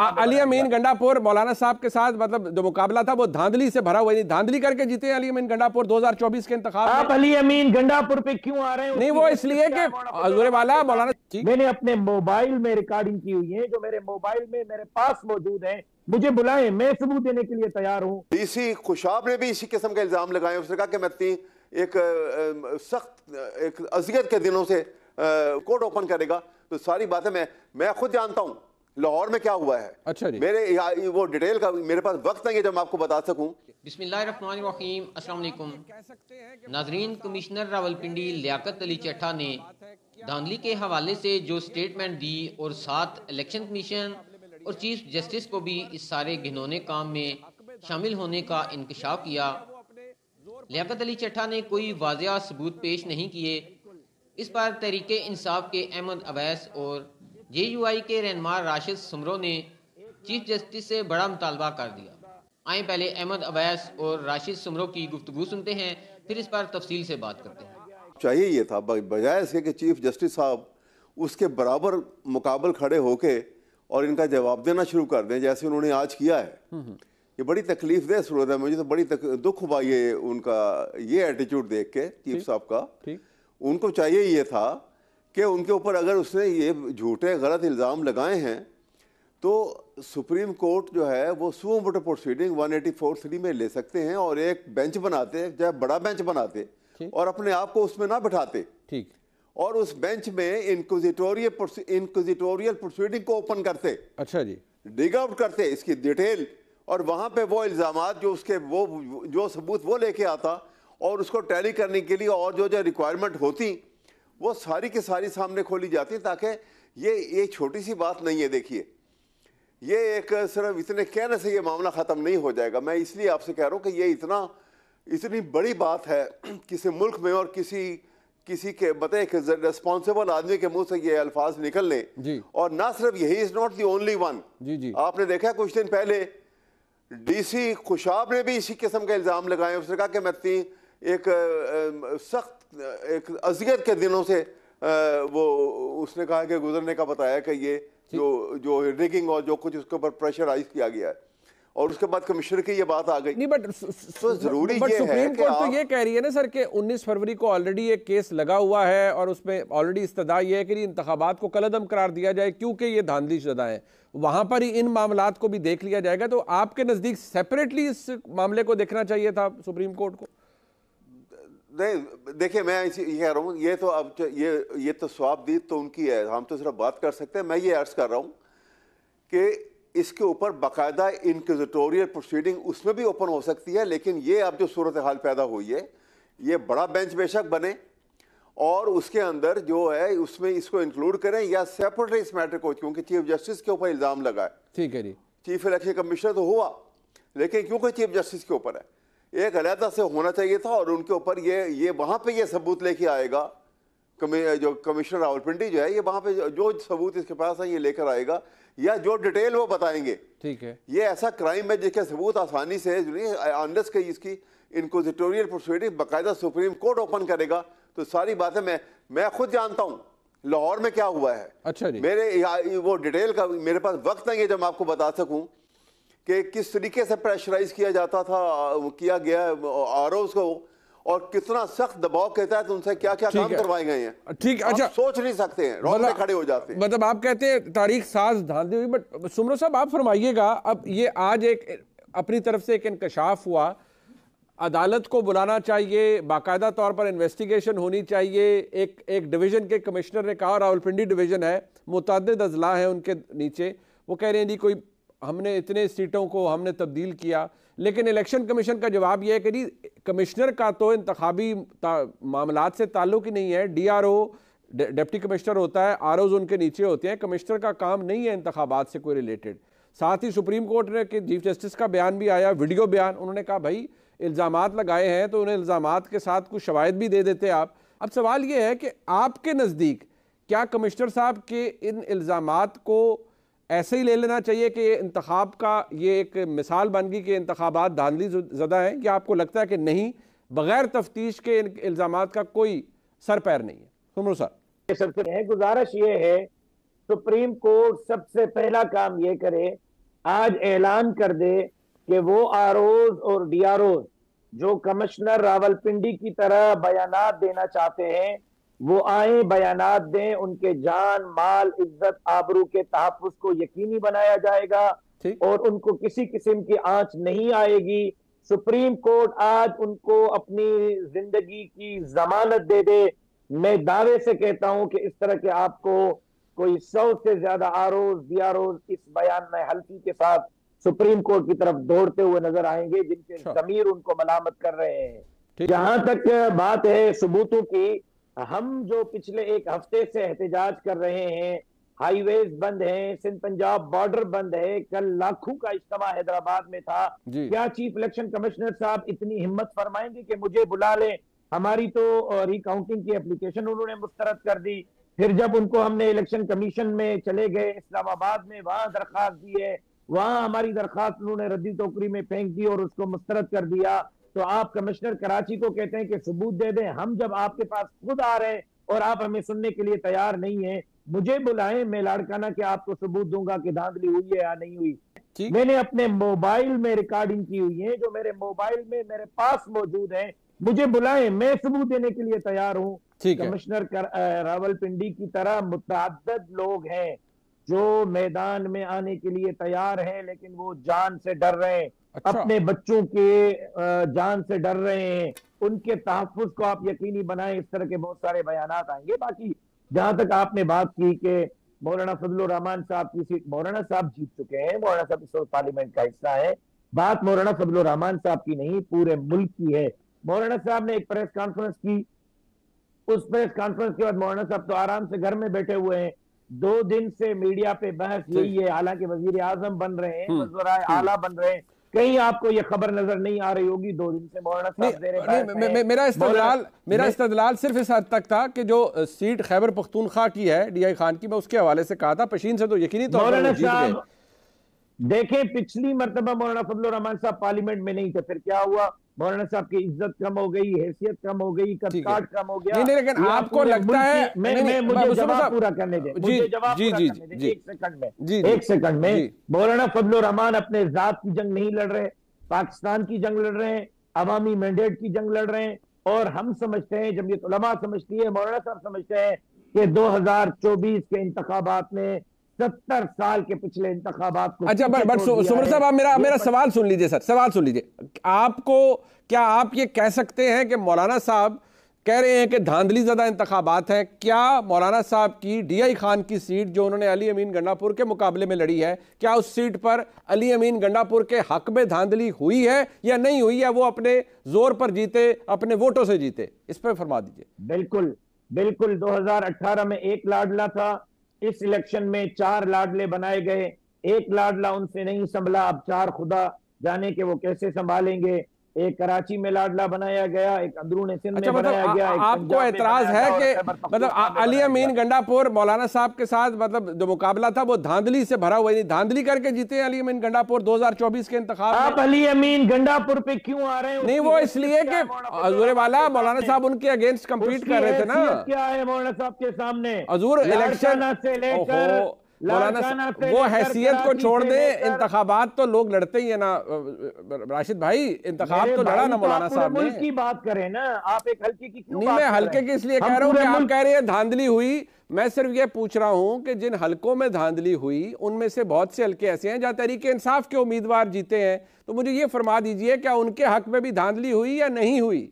अली अमीन गंडापुर मौलाना साहब के साथ मतलब जो मुकाबला था वो धांधली से भरा हुआ है। धांधली करके जीते अली अमीन गंडापुर 2024 के इंतखाब आप अली अमीन गंडापुर पे क्यों आ रहे हैं? नहीं वो इसलिए कि हजूर वाला मौलाना मैंने अपने मोबाइल में रिकॉर्डिंग की हुई है जो मेरे मोबाइल में मेरे पास मौजूद है। मुझे बुलाएँ मैं सबूत देने के लिए तैयार हूँ। डीसी खुशाब ने भी इसी किस्म का इल्ज़ाम लगाए उसने कहा कि मैं इतनी एक सख्त एक अजियत के दिनों से कोर्ट ओपन करेगा। तो सारी बातें मैं मैं खुद जानता हूँ। लाहौर में क्या हुआ है? अच्छा जी। मेरे वो डिटेल का मेरे पास वक्त नहीं है जब मैं आपको बता सकूँ। बिस्मिल्लाहिर्रहमानिर्रहीम अस्सलाम वालेकुम नाजरीन कमिश्नर रावलपिंडी लियाकत अली चट्ठा ने धांधली के हवाले से जो स्टेटमेंट दी और साथ इलेक्शन कमीशन और चीफ जस्टिस को भी इस सारे घिनौने काम में शामिल होने का इंकशाफ किया। लियाकत अली चट्ठा ने कोई वाजिया सबूत पेश नहीं किए। इस पर तरीके इंसाफ के अहमद अवैस और जे यू आई के रहनमा राशिद सुमरो ने चीफ जस्टिस से बड़ा मुतालबा कर दिया। आए पहले अहमद अवैस और राशिद सुमरो की गुफ्तु सुनते हैं फिर इस पर तफसील से बात करते हैं। चाहिए ये था बजाय इसके कि चीफ जस्टिस साहब उसके बराबर मुकाबल खड़े होके और इनका जवाब देना शुरू कर दें जैसे उन्होंने आज किया है। हम्म, हम्म। ये बड़ी तकलीफ़ दे सूरत है मुझे तो बड़ी तक, दुख हुआ ये उनका ये एटीट्यूड देख के चीफ साहब का। उनको चाहिए ये था कि उनके ऊपर अगर उसने ये झूठे गलत इल्ज़ाम लगाए हैं तो सुप्रीम कोर्ट जो है वो suo motu proceeding one eighty four three में ले सकते हैं और एक बेंच बनाते चाहे बड़ा बेंच बनाते और अपने आप को उसमें ना बिठाते। ठीक। और उस बेंच में इनक्विजिटोरियल इनक्विजिटोरियल प्रोसीडिंग को ओपन करते। अच्छा जी। डिग आउट करते इसकी डिटेल और वहाँ पे वो इल्ज़ाम जो उसके वो जो सबूत वो लेके आता और उसको टैली करने के लिए और जो जो रिक्वायरमेंट होती वो सारी की सारी सामने खोली जाती है ताकि ये ये छोटी सी बात नहीं है देखिए। ये एक सिर्फ़ इतने कहने से ये मामला ख़त्म नहीं हो जाएगा। मैं इसलिए आपसे कह रहा हूँ कि ये इतना इतनी बड़ी बात है किसी मुल्क में और किसी किसी के बताए कि रिस्पॉन्सिबल आदमी के मुँह से ये अल्फाज निकल लें और ना सिर्फ़ यही is not the only one जी जी। आपने देखा कुछ दिन पहले डीसी खुशाब ने भी इसी किस्म का इल्ज़ाम लगाए उसने कहा कि मैं इतनी एक सख्त एक अजियत के दिनों से वो उसने कहा कि गुजरने का बताया कि ये जो। जो रिगिंग और जो कुछ उसके ऊपर प्रेशराइज किया गया है। और उसके बाद कमिश्नर की ये बात आ गई। नहीं बट तो ज़रूरी बट सुप्रीम कोर्ट तो ये कह रही है ना सर कि 19 फरवरी को ऑलरेडी एक केस लगा हुआ है और उसमें ऑलरेडी इस्तदा ये है कि इंतबात को कलदम करार दिया जाए क्योंकि ये धांधली शुदा है। वहाँ पर ही इन मामला को भी देख लिया जाएगा तो आपके नज़दीक सेपरेटली इस मामले को देखना चाहिए था सुप्रीम कोर्ट को। नहीं देखिए मैं ये कह रहा हूँ ये तो अब ये ये तो स्वाबदीद तो उनकी है हम तो सिर्फ़ बात कर सकते हैं। मैं ये अर्ज़ कर रहा हूँ कि इसके ऊपर बाकायदा इनक्विजिटोरियल प्रोसीडिंग उसमें भी ओपन हो सकती है लेकिन ये अब जो सूरत हाल पैदा हुई है ये बड़ा बेंच बेशक बने और उसके अंदर जो है उसमें इसको इंक्लूड करें या सेपरेटली इस मैटर को क्योंकि चीफ जस्टिस के ऊपर इल्ज़ाम लगा है। ठीक है जी। चीफ इलेक्शन कमिश्नर तो हुआ लेकिन क्योंकि चीफ जस्टिस के ऊपर है? एक अलहदा से होना चाहिए था और उनके ऊपर ये ये वहाँ पे ये सबूत लेके आएगा। कमी जो कमिश्नर रावलपिंडी जो है ये वहाँ पे जो सबूत इसके पास है ये लेकर आएगा। या जो डिटेल वो बताएँगे। ठीक है। ये ऐसा क्राइम है जिसके सबूत आसानी से अंडस के इसकी इनकोजिटोरियल प्रोसीडिंग बाकायदा सुप्रीम कोर्ट ओपन करेगा। तो सारी बातें मैं मैं खुद जानता हूँ लाहौर में क्या हुआ है। अच्छा जी। मेरे वो डिटेल का मेरे पास वक्त नहीं है जब मैं आपको बता सकूँ। कि किस तरीके से प्रेशराइज किया जाता था किया गया आर को और कितना सख्त दबाव के तहत उनसे क्या क्या काम करवाए गए हैं। ठीक अच्छा। सोच नहीं सकते हैं रोड में खड़े हो जाते हैं। मतलब आप कहते हैं तारीख साज धांधली हुई बट सुमरो साहब आप फरमाइएगा अब ये आज एक अपनी तरफ़ से एक इंकशाफ हुआ। अदालत को बुलाना चाहिए बाकायदा तौर पर इन्वेस्टिगेशन होनी चाहिए। एक एक डिवीज़न के कमिश्नर ने कहा रावलपिंडी डिवीज़न है मुतद अजला है उनके नीचे। वो कह रहे हैं जी कोई हमने इतने सीटों को हमने तब्दील किया। लेकिन इलेक्शन कमीशन का जवाब यह है कि जी, कमिश्नर का तो इंतबी मामला से ताल्लुक ही नहीं है। D R O deputy commissioner होता है आर ओज उनके नीचे होते हैं। कमिश्नर का काम नहीं है इंतबात से कोई रिलेटेड। साथ ही सुप्रीम कोर्ट ने कि चीफ जस्टिस का बयान भी आया, वीडियो बयान, उन्होंने कहा, भाई इल्ज़ाम लगाए हैं तो उन्हें इल्ज़ाम के साथ कुछ शवायद भी दे देते आप। अब सवाल ये है कि आपके नज़दीक क्या कमिश्नर साहब के इन इल्ज़ाम को ऐसे ही ले लेना चाहिए कि इंतखब का ये एक मिसाल बन गई कि इंतबात धांधली ज़दा है या आपको लगता है कि नहीं, बग़ैर तफ्तीश के इन इल्ज़ाम का कोई सर पैर नहीं है। सुमरो सर। सबसे गुजारिश ये है, सुप्रीम कोर्ट सबसे पहला काम ये करे, आज ऐलान कर दे कि वो आरओज और डीआरओज, जो कमिश्नर रावलपिंडी की तरह बयान देना चाहते हैं वो आए बयानात दें उनके जान माल इज़्ज़त आबरू के तहफ़ को यकीनी बनाया जाएगा और उनको किसी किस्म की आँच नहीं आएगी। सुप्रीम कोर्ट आज उनको अपनी ज़िंदगी की जमानत दे दे। मैं दावे से कहता हूँ कि इस तरह के आपको कोई सौ से ज़्यादा आरोज दियारोज इस बयान में हल्की के साथ सुप्रीम कोर्ट की तरफ़ दौड़ते हुए नज़र आएँगे जिनके अच्छा। जमीर उनको मलामत कर रहे हैं। जहाँ तक बात है सबूतों की हम जो पिछले एक हफ़्ते से एहतजाज कर रहे हैं हाईवेज बंद हैं सिंध पंजाब बॉर्डर बंद है कल लाखों का इज्तमा हैदराबाद में था। क्या चीफ इलेक्शन कमिश्नर साहब इतनी हिम्मत फरमाएँगे कि मुझे बुला लें? हमारी तो रिकाउंटिंग की एप्लीकेशन उन्होंने मुस्तरद कर दी। फिर जब उनको हमने इलेक्शन कमीशन में चले गए इस्लामाबाद में वहाँ दरखास्त दी है। वहाँ हमारी दरखास्त उन्होंने रद्दी टोकरी में फेंक दी और उसको मुस्तरद कर दिया। तो आप कमिश्नर कराची को कहते हैं कि सबूत दे दें हम जब आपके पास खुद आ रहे हैं और आप हमें सुनने के लिए तैयार नहीं है मुझे बुलाएँ मैं लाड़काना के आपको सबूत दूँगा कि धांधली हुई है या नहीं हुई। मैंने अपने मोबाइल में रिकॉर्डिंग की हुई है जो मेरे मोबाइल में मेरे पास मौजूद है मुझे बुलाएँ मैं सबूत देने के लिए तैयार हूँ। कमिश्नर रावलपिंडी की तरह मुतअद्दद लोग हैं जो मैदान में आने के लिए तैयार हैं लेकिन वो जान से डर रहे हैं। अच्छा। अपने बच्चों के जान से डर रहे हैं उनके तहफुज को आप यकीनी बनाएँ इस तरह के बहुत सारे बयान आएँगे। बाकी जहाँ तक आपने बात की कि मौलाना फजल रहमान साहब की सीट मौलाना साहब जीत चुके हैं मौलाना साहब इस वक्त पार्लियामेंट का हिस्सा है। बात मौलाना फजल रहमान साहब की नहीं पूरे मुल्क की है। मौलाना साहब ने एक प्रेस कॉन्फ्रेंस की। उस प्रेस कॉन्फ्रेंस के बाद मौलाना साहब तो आराम से घर में बैठे हुए हैं। दो दिन से मीडिया पे बहस यही है हालाँकि वज़ीर आज़म बन रहे हैं हम्म, आला बन रहे हैं। कहीं आपको ये खबर नज़र नहीं आ रही होगी दो दिन से मौलाना साहब दे रहे मे- हैं। मे- मेरा इस्तदलाल मेरा इस्तदलाल सिर्फ़ इस हद तक था कि जो सीट खैबर पख्तूनखा की है डीआई खान की मैं उसके हवाले से कहा था पशीन से तो यकीनी तौर पर देखें पिछली मरतबा मौलाना फजल रहमान साहब पार्लियामेंट में नहीं थे फिर क्या हुआ मौलाना साहब की इज़्ज़त कम हो गई हैसियत कम हो गई। कदकाट कम हो गया नहीं, नहीं, लेकिन आपको लगता है- मैं मैं मुझे जवाब पूरा करने दे मुझे जवाब जी, पूरा जी, करने जी। एक सेकंड में। एक सेकंड में मौलाना फजल रहमान अपने जात की जंग नहीं लड़ रहे पाकिस्तान की जंग लड़ रहे हैं अवामी मैंडेट की जंग लड़ रहे हैं और हम समझते हैं जमीयत उलमा समझती है मौलाना साहब समझते हैं कि 2024 के इंतखाबात में सत्तर साल के पिछले इंतखाबात को अच्छा बट बट छोड़ सु- दिया सुमन है। साहब आप मेरा मेरा सवाल सुन लीजिए सर सवाल सुन लीजिए। आपको क्या आप ये कह सकते हैं कि मौलाना साहब कह रहे हैं कि धांधली ज़्यादा इंतखाबात है? क्या मौलाना साहब की डीआई खान की सीट जो उन्होंने अली अमीन गंडापुर के मुकाबले में लड़ी है क्या उस सीट पर अली अमीन गंडापुर के हक में धांधली हुई है या नहीं हुई है? वो अपने ज़ोर पर जीते अपने वोटों से जीते। इस पर फरमा दीजिए। बिल्कुल बिल्कुल। 2018 में एक लाडला था इस इलेक्शन में चार लाडले बनाए गए। एक लाडला उनसे नहीं संभला। अब चार खुदा जाने के वो कैसे संभालेंगे? एक कराची में लाडला बनाया गया एक अंदरून सिंध अच्छा में मतलब बनाया गया एक आपको एतराज़ है कि मतलब अली अमीन गंडापुर मौलाना साहब के साथ मतलब जो मुकाबला था वो धांधली से भरा हुआ है। धांधली करके जीते हैं अली अमीन गंडापुर 2024 के इंतखाब आप अली अमीन गंडापुर पे क्यों आ रहे हैं? नहीं वो इसलिए कि हजूर वाला मौलाना साहब उनके अगेंस्ट कम्पीट कर रहे थे ना। क्या है मौलाना साहब के सामने? हजूर इलेक्शन से लेकर मौलाना वो हैसियत को छोड़ दे इंतखाबात तो लोग लड़ते ही है ना राशिद भाई इंतखाब तो लड़ा ना तो मौलाना साहब ने। की बात करें ना आप एक हल्के की क्यों नहीं मैं हल्के की इसलिए कह रहा हूँ कि आप कह रहे हैं धांधली हुई। मैं सिर्फ़ ये पूछ रहा हूँ कि जिन हलकों में धांधली हुई उनमें से बहुत से हलके ऐसे हैं जहाँ तहरीक इंसाफ के उम्मीदवार जीते हैं। तो मुझे ये फरमा दीजिए क्या उनके हक में भी धांधली हुई या नहीं हुई?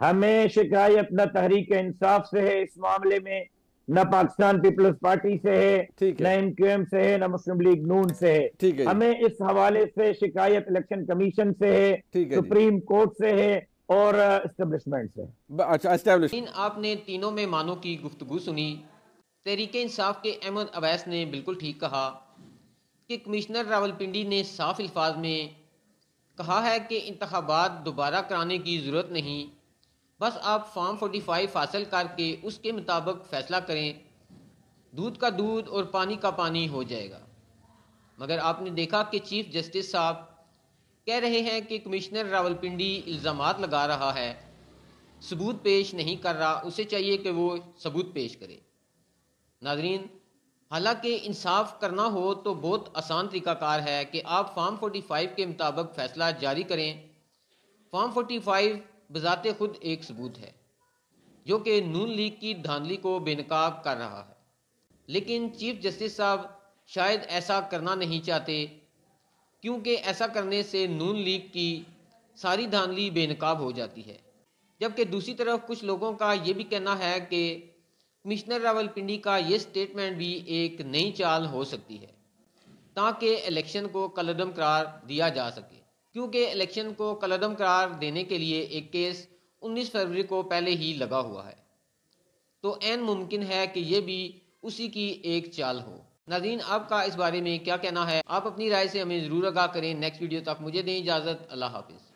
हमें शिकायत न तहरीक इंसाफ से है इस मामले में। न पाकिस्तान पीपल्स पार्टी से है न है। एमक्यूएम से है न मुस्लिम लीग नून से है। ठीक है हमें इस हवाले से शिकायत इलेक्शन कमीशन से है। सुप्रीम कोर्ट से है और एस्टेब्लिशमेंट से अच्छा आपने तीनों में मेहमानों की गुफ्तगु सुनी। तहरीक इंसाफ के अहमद अवैस ने बिल्कुल ठीक कहा कि कमिश्नर रावलपिंडी ने साफ़ अल्फाज में कहा है कि इंतबात दोबारा कराने की ज़रूरत नहीं। बस आप फॉर्म 45 हासिल करके उसके मुताबिक फ़ैसला करें। दूध का दूध और पानी का पानी हो जाएगा। मगर आपने देखा कि चीफ जस्टिस साहब कह रहे हैं कि कमिश्नर रावलपिंडी इल्ज़ाम लगा रहा है। सबूत पेश नहीं कर रहा, उसे चाहिए कि वो सबूत पेश करे। नाजरीन, हालाँकि इंसाफ करना हो तो बहुत आसान तरीकाकार है कि आप फार्म 45 के मुताबिक फैसला जारी करें। फार्म 45 बजाते खुद एक सबूत है, जो कि नून लीग की धांधली को बेनकाब कर रहा है। लेकिन चीफ जस्टिस साहब शायद ऐसा करना नहीं चाहते, क्योंकि ऐसा करने से नून लीग की सारी धांधली बेनकाब हो जाती है। जबकि दूसरी तरफ़ कुछ लोगों का ये भी कहना है कि कमिश्नर रावलपिंडी का ये स्टेटमेंट भी एक नई चाल हो सकती है, ताकि इलेक्शन को कलदम करार दिया जा सके। क्योंकि इलेक्शन को कलदम करार देने के लिए एक केस 19 फरवरी को पहले ही लगा हुआ है। तो एन मुमकिन है कि ये भी उसी की एक चाल हो। नाजीन, आपका इस बारे में क्या कहना है? आप अपनी राय से हमें ज़रूर आगाह करें। नेक्स्ट वीडियो तक मुझे दें इजाज़त। अल्लाह हाफिज़।